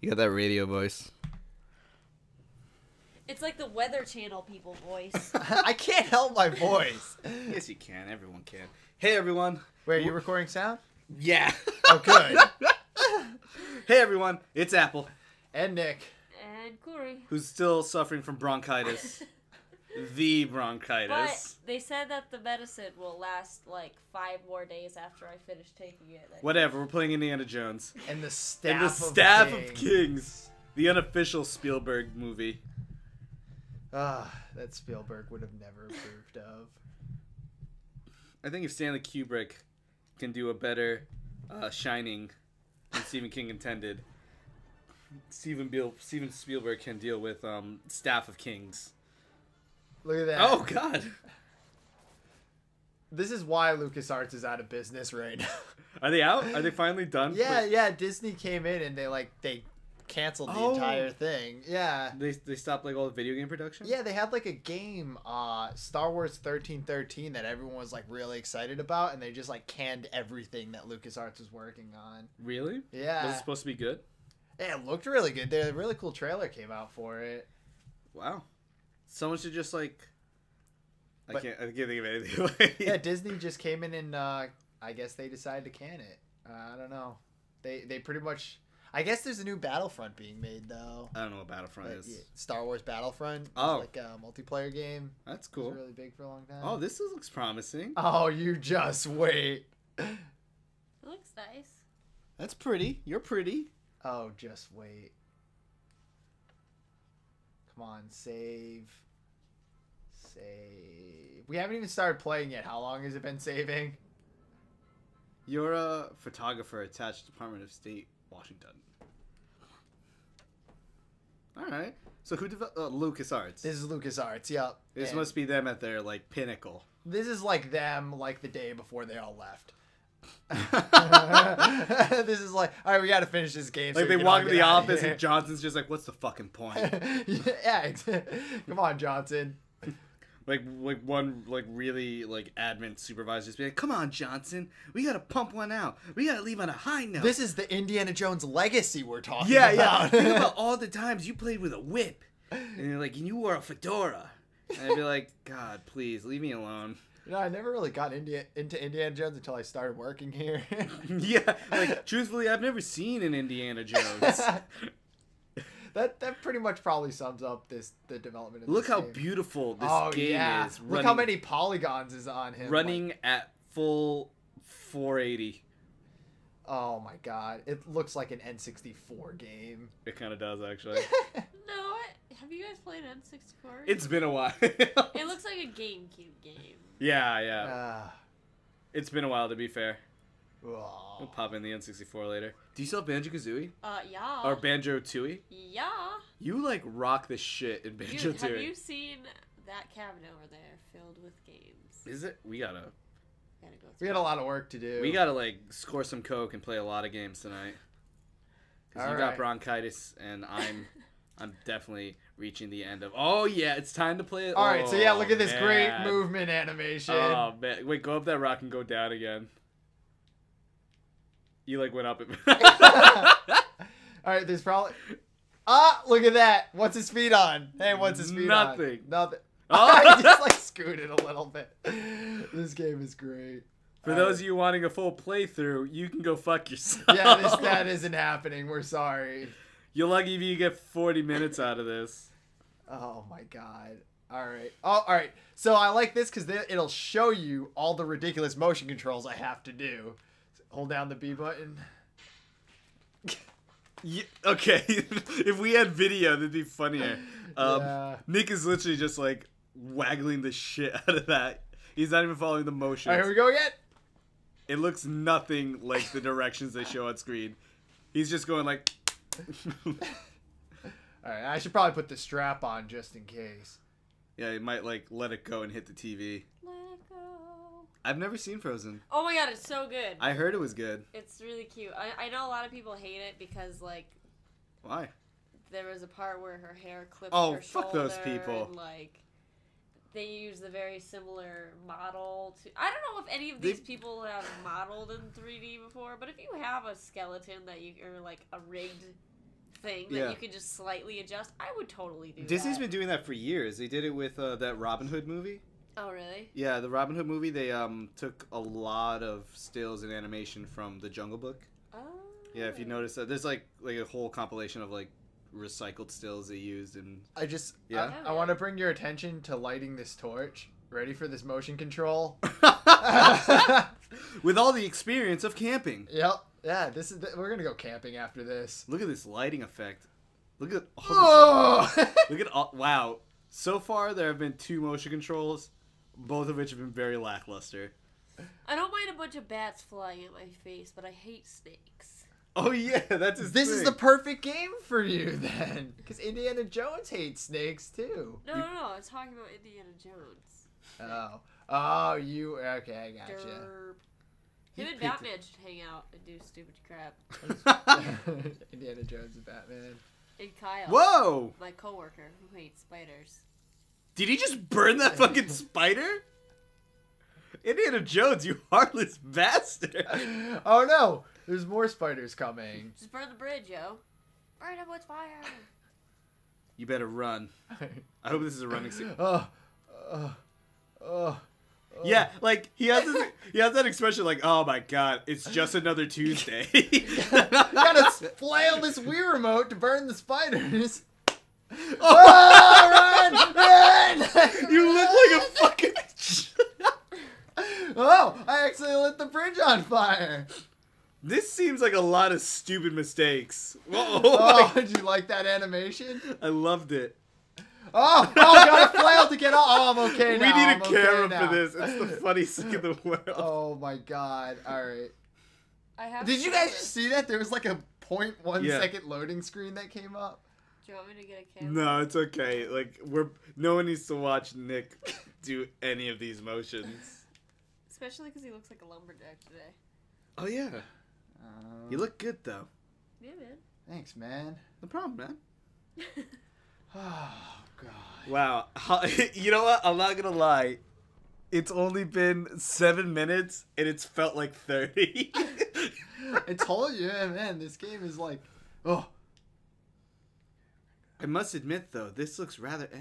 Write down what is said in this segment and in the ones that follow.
You got that radio voice. It's like the Weather Channel people voice. I can't help my voice. Yes, you can. Everyone can. Hey, everyone. Wait, are you recording sound? Yeah. Oh, good. hey, everyone. It's Apple, and Nick. and Corey. who's still suffering from bronchitis. the bronchitis. But bronchitis. they said that the medicine will last like five more days after I finish taking it. Whatever. We're playing Indiana Jones. And the staff And the of staff Kings. of Kings. The unofficial Spielberg movie. Ah, that Spielberg would have never approved of. I think if Stanley Kubrick can do a better uh, Shining than Stephen King intended, Steven, Biel- Steven Spielberg can deal with um, Staff of Kings. Look at that. Oh God! This is why LucasArts is out of business right now. Are they out? Are they finally done? yeah, yeah. Disney came in and they like they canceled the Oh. entire thing. Yeah. They they stopped like all the video game production. Yeah, they had like a game, uh, Star Wars thirteen thirteen, that everyone was like really excited about, and they just like canned everything that LucasArts was working on. Really? Yeah, Was it supposed to be good? Yeah, it looked really good. There, a really cool trailer came out for it. Wow. Someone should just like. I But- can't. I can't think of anything. Yeah, Disney just came in and uh, I guess they decided to can it. Uh, I don't know. They they pretty much. I guess there's a new Battlefront being made though. I don't know what Battlefront Like, is. yeah, Star Wars Battlefront. It's Oh. like a multiplayer game. That's It cool. was really big for a long time. Oh, this is, looks promising. Oh, you just wait. It looks nice. That's pretty. You're pretty. Oh, just wait. Come on, save. Save. We haven't even started playing yet. How long has it been saving? You're a photographer attached to Department of State, Washington. All right. So who developed uh, LucasArts? This is LucasArts, yep. This And must be them at their like pinnacle. This is like them, like the day before they all left. this is like, all right, we got to finish this game. like we they walk into get the office and Johnson's just like, "What's the fucking point?" yeah, come on, Johnson. like like one like really like admin supervisor just be like, "Come on, Johnson, we gotta pump one out. We gotta leave on a high note." This is the Indiana Jones legacy we're talking yeah, about. yeah. Think about all the times you played with a whip, and you're like, and you wore a fedora. And I'd be like, God, please leave me alone. You know, I never really got into, into Indiana Jones until I started working here. yeah, like truthfully, I've never seen an Indiana Jones. that that pretty much probably sums up this the development of Look this how game. beautiful this oh game yeah is. look how many polygons is on him running like- at full 480. oh my god it looks like an n64 game It kind of does actually. No, I, have you guys played N64? it's been a while. it looks like a GameCube game. yeah, yeah. Ah. It's been a while to be fair. Oh. We'll pop in the N64 later. Do you still have Banjo Kazooie Uh, yeah. or Banjo Tooie? yeah. You like rock the shit in Banjo Dude, have you seen that cabinet over there filled with games? Is it? We gotta. Gotta go we had a lot of work to do We gotta like score some coke and play a lot of games tonight. Cause you got bronchitis and I'm, I'm definitely reaching the end of. Oh yeah, it's time to play. It. All right so yeah look at this Oh, great movement animation Oh man, wait, go up that rock and go down again. You like went up it. all right there's probably ah look at that what's his feet on hey what's his feet Nothing. on nothing Oh. I just like scooted a little bit this game is great For those of you wanting a full playthrough, you can go fuck yourself. yeah this that isn't happening we're sorry You're lucky if you get 40 minutes out of this. Oh my god. All right. Oh, all right. So I like this because it'll show you all the ridiculous motion controls I have to do. Hold down the B button. Yeah, okay, if we had video, that'd be funnier. Um, Yeah. Nick is literally just like waggling the shit out of that. He's not even following the motion. All right, here we go again. It looks nothing like the directions they show on screen. He's just going like. All right. I should probably put the strap on just in case. yeah, he might like let it go and hit the TV. Let it go. I've never seen Frozen. Oh my god, it's so good. I heard it was good. It's really cute. I, I know a lot of people hate it because like Why? there was a part where her hair clipped Oh, her fuck those people. And, like they use the very similar model to. I don't know if any of They- these people have modeled in 3D before, but if you have a skeleton that you or like a rigged thing that Yeah. you can just slightly adjust, I would totally do Disney's that. been doing that for years. They did it with uh, that Robin Hood movie. Oh really? Yeah, the Robin Hood movie. They um took a lot of stills and animation from the Jungle Book. Oh. Yeah, if you notice that, there's like like a whole compilation of like recycled stills they used and I just Yeah? Oh, I, I want to bring your attention to lighting this torch. Ready for this motion control? with all the experience of camping. yep. Yeah, this is we're gonna go camping after this. Look at this lighting effect. Look at all this- Oh! look at all, wow. So far there have been two motion controls, both of which have been very lackluster. I don't mind a bunch of bats flying at my face, but I hate snakes. Oh yeah, that's his this is the perfect game for you then, because Indiana Jones hates snakes too. No, no, no. I was talking about Indiana Jones. Oh, oh, you okay? I gotcha. Derp. Him and picked Batman should hang out and do stupid crap. Indiana Jones and Batman. And Kyle, Whoa! my coworker who hates spiders. Did he just burn that fucking spider? Indiana Jones, you heartless bastard! oh no, there's more spiders coming. Just burn the bridge, yo. Burn it with fire. You better run. I hope this is a running scene. oh, oh, oh. Yeah, like he has this, he has that expression like, "Oh my god, it's just another Tuesday." gotta flail this Wii remote to burn the spiders. oh, Oh, run! Run! you look like a fucking. Oh, I actually lit the bridge on fire. This seems like a lot of stupid mistakes. Whoa, Oh, did you like that animation? I loved it. Oh, oh, got a flail to get off. Oh, I'm okay now. we need a I'm camera now. for this. It's the funniest thing in the world. Oh my god. Alright. I have. Did you guys just see that? There was like a 0.1 Yeah. second loading screen that came up. Do you want me to get a camera? No, it's okay. Like we're no one needs to watch Nick do any of these motions. Especially because he looks like a lumberjack today. Oh yeah, Uh, you look good though. Yeah, man. Thanks, man. No problem, man. Oh god. Wow. You know what? I'm not gonna lie. It's only been seven minutes, and it's felt like thirty. I told you, man, this game is like, oh, I must admit, though, this looks rather. Eh.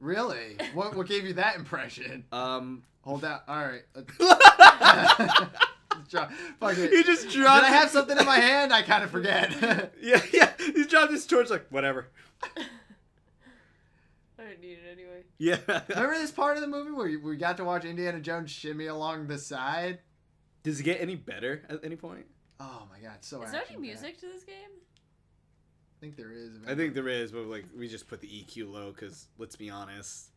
really? What what gave you that impression? Um. Hold that. All right. let's- you Fuck it. just Did dropped. I have something in my hand? I kind of forget. Yeah, yeah. You dropped his torch like whatever. I didn't need it anyway. Yeah. Remember this part of the movie where we got to watch Indiana Jones shimmy along the side? Does it get any better at any point? Oh my god, so Is there any music to this game? I think there is. I think there is, but like we just put the EQ low because let's be honest,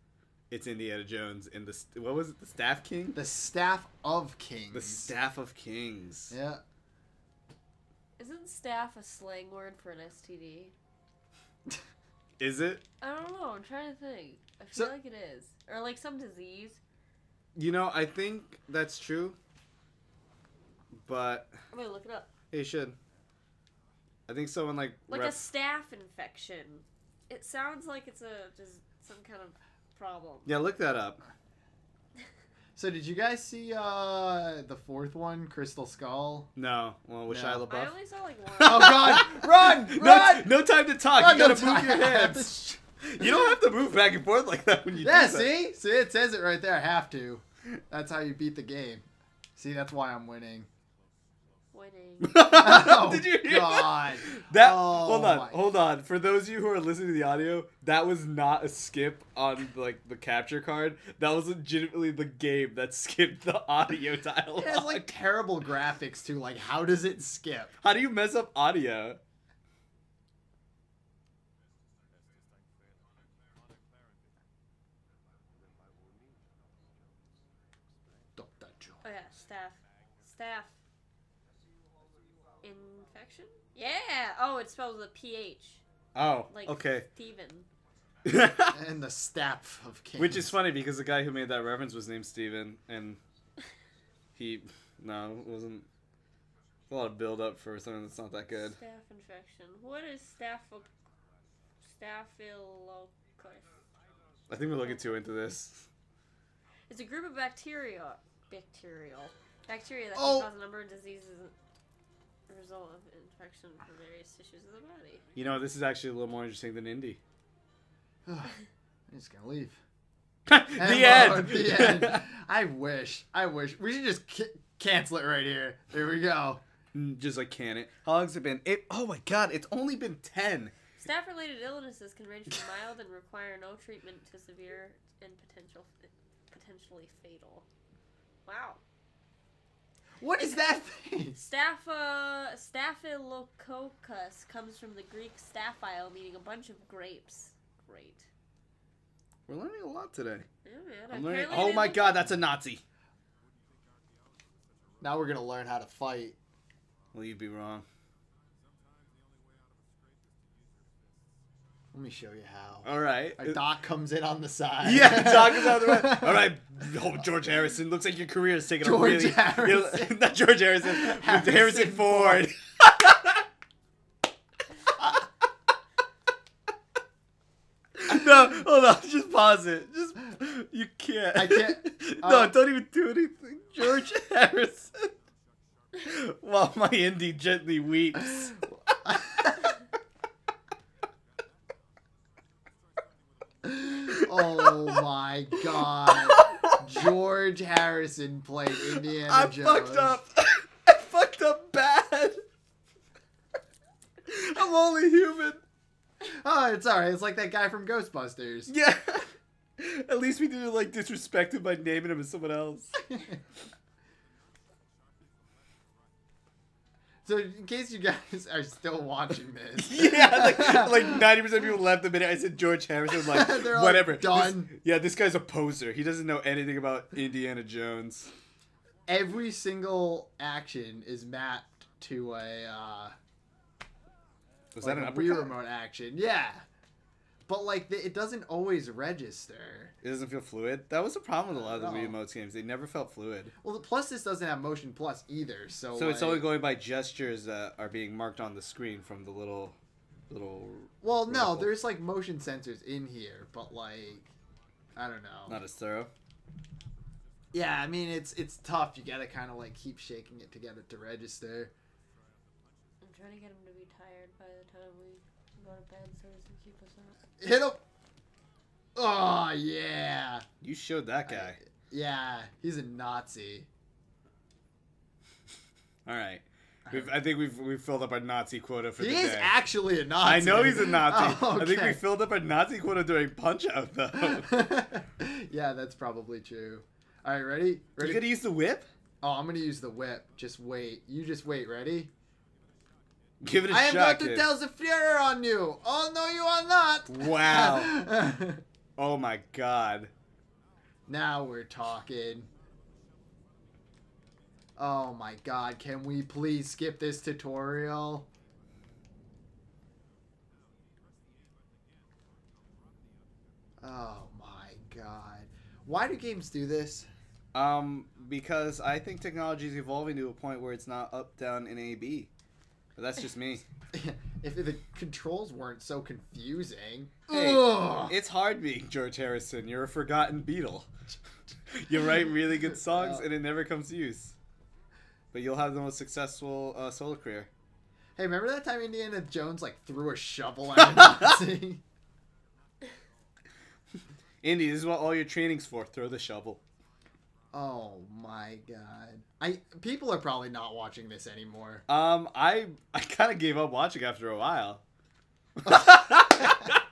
it's Indiana Jones and the st- what was it? The Staff King. the staff of kings. The Staff of Kings. Yeah. Isn't staff a slang word for an STD? Is it? I don't know. I'm trying to think. I feel So- like it is, or like some disease. You know, I think that's true. But I'm gonna look it up. you should. I think someone like Like rep- a staph infection. It sounds like it's a just some kind of problem. yeah, look that up. So did you guys see uh the fourth one, Crystal Skull? No, well, with No. Shia I LaBeouf. only saw like one. Oh god, run! Run! no time to talk. Run, you gotta no move your hands. you don't have to move back and forth like that when you Yeah, do that. see? See it says it right there, I have to. That's how you beat the game. See, that's why I'm winning. Winning. Oh, Did you hear God. That Oh, hold on, my- hold on. For those of you who are listening to the audio, that was not a skip on like the capture card. That was legitimately the game that skipped the audio dialogue. It has like terrible graphics too. Like, how does it skip? How do you mess up audio? Dr. Joe. Oh yeah, staph. Staph. Infection? Yeah. Oh, it spells with a PH. Oh, Like okay. Steven. And the staff of kings. Which is funny because the guy who made that reference was named Steven, and he no it wasn't. A lot of build up for something that's not that good. Staph infection. What is staph? Staphylococcus? I think we're looking too into this. It's a group of bacteria. Bacterial. Bacteria that Oh. can cause a number of diseases. Result of infection from various tissues of the body. You know, this is actually a little more interesting than Indy. I'm just gonna leave. the Hello, end. The end. I wish. I wish. We should just ca- cancel it right here. There we go. Mm, Just like can it? How long's it been? It. Oh my god! It's only been ten. Staph-related illnesses can range from mild and require no treatment to severe and potential potentially fatal. Wow. What is that thing? Staph, uh, Staphylococcus comes from the Greek staphyle, meaning a bunch of grapes. Great. We're learning a lot today. Yeah, man. I'm learning. Oh my god! That's a Nazi. Now we're gonna learn how to fight. Well, you'd be wrong. Let me show you how. All right. Our Doc comes in on the side. Yeah, Doc is of the way. All right, oh, George Harrison. Looks like your career is taking George a really Harrison. not George Harrison. Harrison, Harrison Ford. no, hold on. Just pause it. Just you can't. I can't- no, uh, don't even do anything. George Harrison. While my indie gently weeps. oh my god. George Harrison played Indiana I Jones. fucked up. I fucked up bad. I'm only human. Oh, it's alright. It's like that guy from Ghostbusters. Yeah. At least we didn't like disrespect him by naming him as someone else. So, in case you guys are still watching this, yeah, like like ninety percent of people left the minute I said George Harrison. Like, They're like, whatever. This- done. yeah, this guy's a poser. He doesn't know anything about Indiana Jones. every single action is mapped to a uh, Was like that an a uppercut? Remote action. Yeah, but like the, it doesn't always register. It doesn't feel fluid. That was a problem with a lot of the Wii No. Remotes games. They never felt fluid. Well, plus this doesn't have motion plus either. So, So it's only going by gestures that are being marked on the screen from the little, little. Well, no, Reticle. there's like motion sensors in here, but like, I don't know. Not as thorough. yeah, I mean it's it's tough. You gotta kind of like keep shaking it to get it to register. I'm trying to get him to be tired by the time we go to bed so he can keep us up. Hit him. Oh yeah, You showed that guy. yeah. He's a Nazi. All right. We've, I think we've we've filled up our Nazi quota for He the is day. actually a Nazi. I know he's a Nazi. Oh, I think we filled up our Nazi quota during Punch Out though. yeah, that's probably true. All right, ready? you Ready? gonna use the whip? Oh, I'm gonna use the whip. Just wait. You just wait. Ready? Give it a I am shot. going to tell the Führer on you. Oh no, you are not. Wow. Oh my god. now we're talking. Oh my god, can we please skip this tutorial? Oh my god. Why do games do this? Um, because I think technology is evolving to a point where it's not up, down, and A B. But that's just me. if the controls weren't so confusing. Hey, Ugh. It's hard being George Harrison. You're a forgotten Beatle. you write really good songs and it never comes to use. But you'll have the most successful uh, solo career. Hey, remember that time Indiana Jones like threw a shovel at a Nazi? Indy, this is what all your training's for. Throw the shovel. Oh my god. I people are probably not watching this anymore. Um, I I kind of gave up watching after a while.